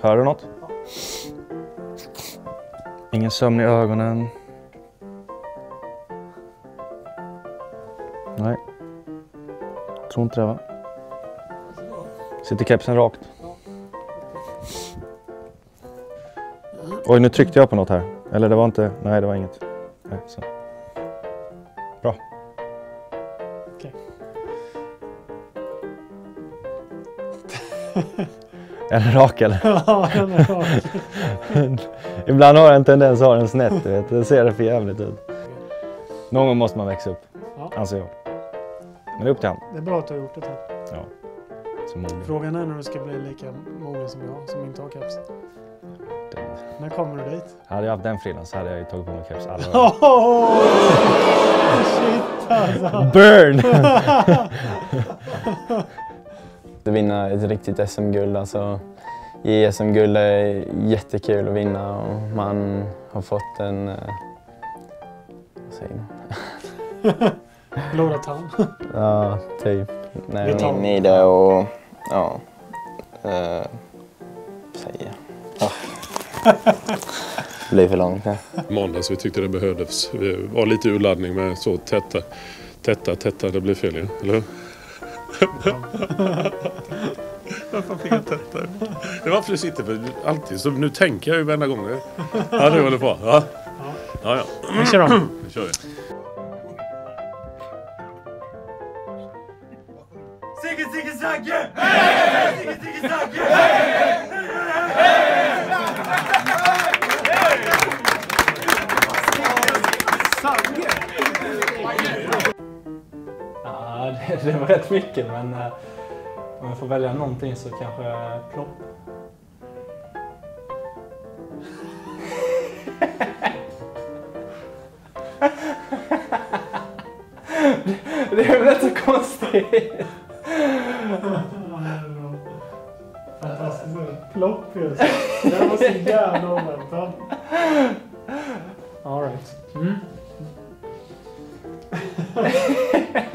Hör du något? Ingen sömn i ögonen. Nej. Tror inte det va? Sitter kepsen rakt? Oj, nu tryckte jag på något här. Eller det var inte... Nej, det var inget. Nej, så. Bra. Okej. Är den rak eller? Ja, den är rak. Ibland har en tendens att ha den snett, du vet. Det ser för jävligt ut. Någon gång måste man växa upp, Ja. anser jag. Men det är upp till han. Det är bra att du har gjort det här. Ja. Frågan är när du ska bli lika mogen som jag, som inte har keps. När kommer du dit? Hade jag haft den frillan så hade jag ju tagit på mig keps alla. Oh, shit alltså. Burn! Att vinna ett riktigt SM-guld, alltså i SM-guld är jättekul att vinna och man har fått en... eh, Vad säger man? Blodad tand. Ja, typ. När Vi jag tar- inne i det och... Ja. Uh, säga. Oh. Det blir för långt nu. måndags. Vi tyckte det behövdes. Vi var lite urladdning med så tätta, tätta, tätta. Det blev fel igen, eller hur? Varför fick jag tätta? Det är varför du sitter för alltid. Så nu tänker jag ju varenda gång. Ja, det håller på. Ja, ja. ja. Vi kör om. Nu kör vi. Ja, det, det var rätt mycket men eh, om jag får välja någonting så kanske plopp. det, det är väl rätt så konstigt. Fantastiskt. Plopp just. Det var så jävla oväntat. All right. Mm.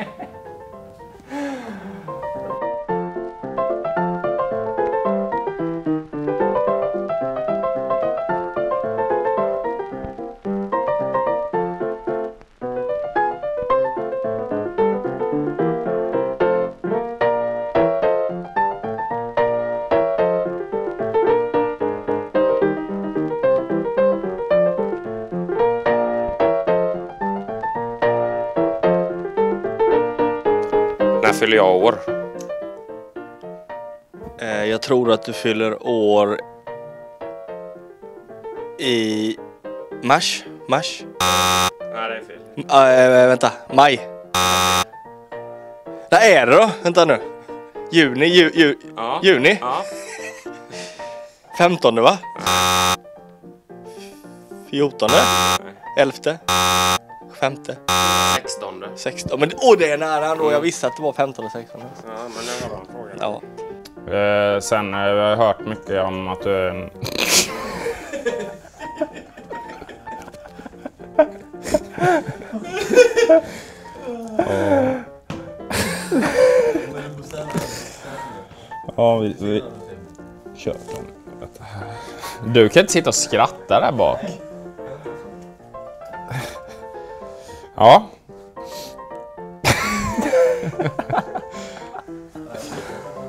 När fyller jag år? Eh, jag tror att du fyller år i mars. Mars? Nej, det är fel. Äh, vänta, maj. När är det då? Vänta nu. Juni, ju, ju, Ja. juni? Ja. 15 va? 14? 11? 5? 16. 16? Men åh det är nära ändå. Jag visste att det var 15 och 16. Ja, men det var bra fråga. Ja. Eh, sen har jag hört mycket om att du är en... Ja, vi, vi kör. Du kan inte sitta och skratta där bak. Ja.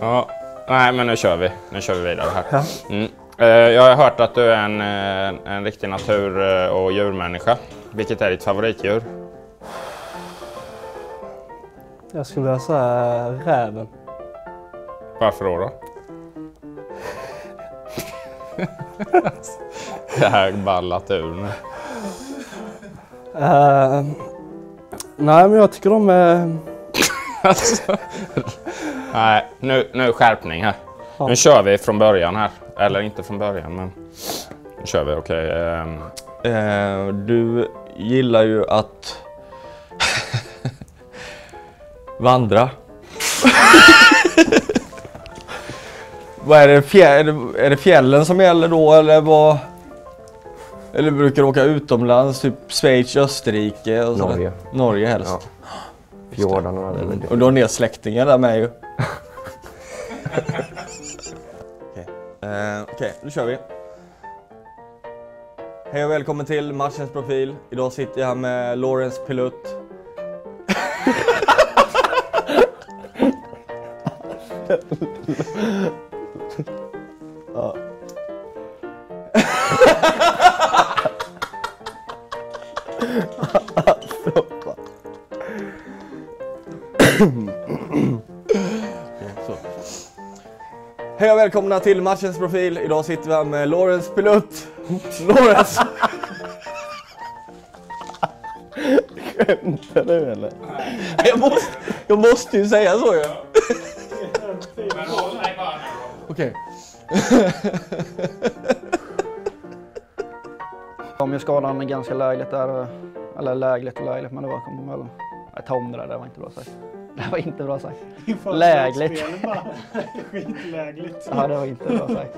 Ja, nej men nu kör vi. Nu kör vi vidare här. Mm. Eh, Jag har hört att du är en, eh, en riktig natur eh, och djurmänniska. Vilket är ditt favoritdjur? Jag skulle vilja säga räven. Varför då? då? Det här ballat ur nu. Nej, men jag tycker de är... Alltså. Nej, nu, nu skärpning här. Ja. Nu kör vi från början här. Eller inte från början, men nu kör vi. Okej. ehm, Eh, du gillar ju att vandra. vad är det, fjä- är, det, är det fjällen som gäller då eller vad? Eller brukar åka utomlands, typ Schweiz, Österrike och sådär? Norge. Norge helst. Fjordarna eller Och du har ner släktingar där med ju. Okej, nu kör vi. Hej och välkommen till matchens profil. Idag sitter jag här med Lawrence Pilut. ja. Så. Hej och välkomna till matchens profil. Idag sitter vi här med Lawrence Pilut. Lawrence! Skämtar du eller? Jag måste, jag måste ju säga så ju. Okej. Om jag skadan är ganska lägligt där, eller lägligt och lägligt, men det var kommer väl... Jag tar om det där, det var inte bra sagt. Det var inte bra sagt. Lägligt. Skitlägligt. Ja, det var inte bra sagt.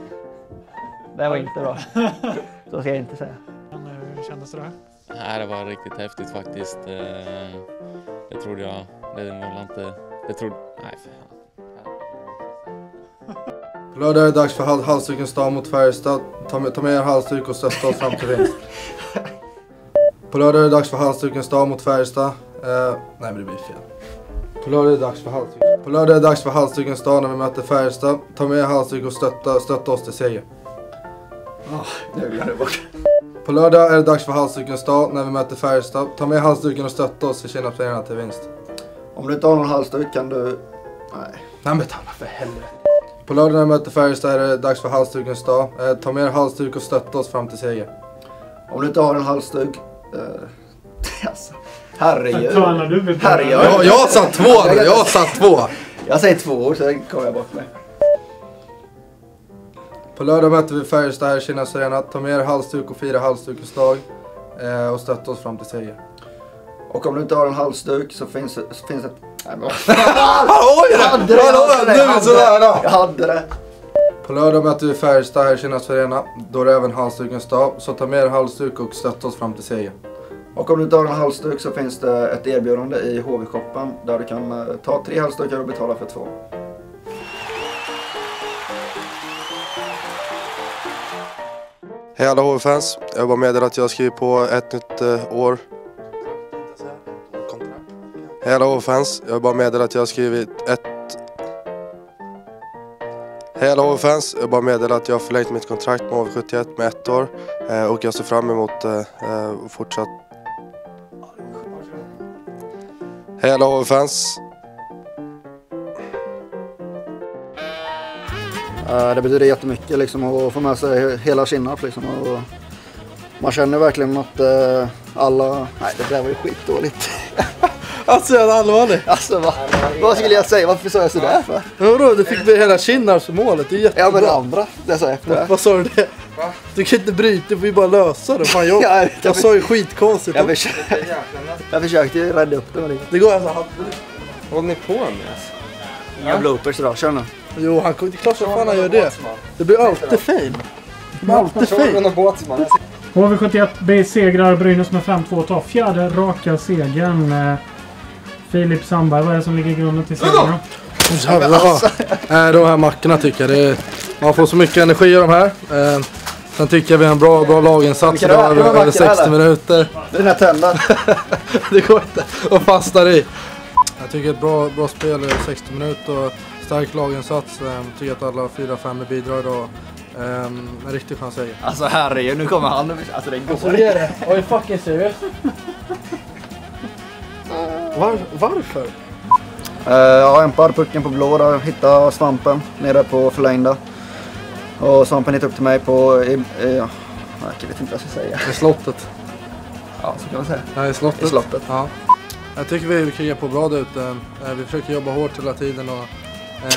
Det var inte bra. Så ska jag inte säga. Hur kändes det där? Nej, det var riktigt häftigt faktiskt. Eh, Det trodde jag. Det var inte... Det trodde... Nej, för fan. På lördag är det dags för hal- halsdukens dag mot Färjestad. Ta med, ta med er halsduk och stötta oss fram till vinst. På lördag är det dags för halsdukens dag mot Färjestad. Eh, nej men det blir fel. På lördag är det dags för halsduk. På lördag är det dags för halsdukens dag när vi möter Färjestad. Ta med halsduk och stötta, stötta oss till seger. På lördag är det dags för halsdukens dag när vi möter Färjestad. Ta med halsduken och stötta oss i Kinnarpspengarna till vinst. Om du inte har någon halsduk kan du... Nej. Nej men Tanna för helvete. På lördag när vi möter Färjestad är det dags för halsdukens dag. Eh, ta med er halsduk och stötta oss fram till seger. Om du inte har en halsduk... Eh, alltså, herregud. Herregud. jag har satt två nu, jag satt två. Jag säger två år, så kommer jag bort mig. På lördag möter vi Färjestad här i Kinnas Arena. Ta med er halsduk och fira halsdukens dag. Eh, och stötta oss fram till seger. Och om du inte har en halsduk så finns. Så finns det nej, men... Oj, jag hade det! Jag hade det! Jag hade det! På lördag möter vi Färjestad här i Kinnas Arena. Då är det även halsdukens dag. Så ta med er halsduk och stötta oss fram till seger. Och om du inte har en halsduk så finns det ett erbjudande i HV-shoppen där du kan eh, ta tre halsdukar och betala för två. Hej alla HV-fans. Jag vill bara meddela att jag har skrivit på ett nytt eh, år. Hej alla HV-fans. Jag vill bara meddela att jag har skrivit ett... Hej alla HV-fans. Jag vill bara meddela att jag har förlängt mitt kontrakt med HV71 med ett år. Eh, och jag ser fram emot fortsatt... Hej alla HV-fans. Eh, Det betyder jättemycket liksom att få med sig hela Kinnarp liksom. Och man känner verkligen att eh, alla... Nej, det där var ju skitdåligt. Alltså jag är allvarlig. Alltså vad, vad skulle jag säga? Varför sa jag sådär för? Men vadå, du fick med hela Kinnarps målet. Det är jättebra. Ja men det andra, det jag sa efter det. Vad sa du det? Du kan inte bryta, du får ju bara lösa det. Fan, jag, Ja, jag sa ju skitkonstigt. Jag jag försökte ju rädda upp det med det. Det går alltså. Vad håller ni på med? Inga bloopers idag, kör nu. jo, han, det är klart som fan han gör det. Det blir alltid. Det blir alltid fail. HV71 besegrar Brynäs med 5-2 och tar fjärde raka segern. Eh, Filip Sandberg, vad är det som ligger i grunden till segern? då? Jävlar. Äh, de här mackorna tycker jag. Det är, man får så mycket energi av de här. Sen tycker jag vi har en bra, bra laginsats Vilka idag det är? över, över Mackorna, 60 eller? minuter. Den här tänden. det går inte att fastna i. Jag tycker ett bra, bra spel i 60 minuter och stark laginsats. Jag tycker att alla 4-5 bidrar idag. Um, en riktig chans seger. Alltså herregud, nu kommer han. Alltså det går Alltså det är det. Are you fucking serious? Var, varför? Uh, jag empar pucken på blå där, hittade svampen nere på förlängda. Och svampen hittade upp till mig på... Ja, jag vet inte vad jag ska säga. I slottet. Ja, så kan man säga. Nej, i slottet. I slottet. Ja. Jag tycker vi krigar på bra där ute. Eh, Vi försöker jobba hårt hela tiden och...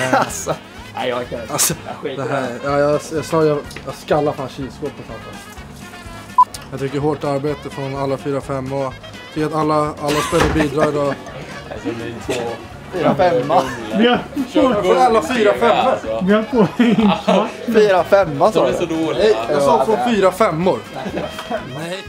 eh, Alltså. Nej, jag kan Alltså, Jag skiter det i här, det. ja, jag, jag, sa, jag, jag skallar fan kylskåpet snart. Jag tycker hårt arbete från alla 4-5 och tycker att alla, alla spelare bidrar. Och, Fyra femma. Från alla fyra femmor? Vi har på in Fyra femma sa du? Nej, jag sa från fyra femmor. Nej.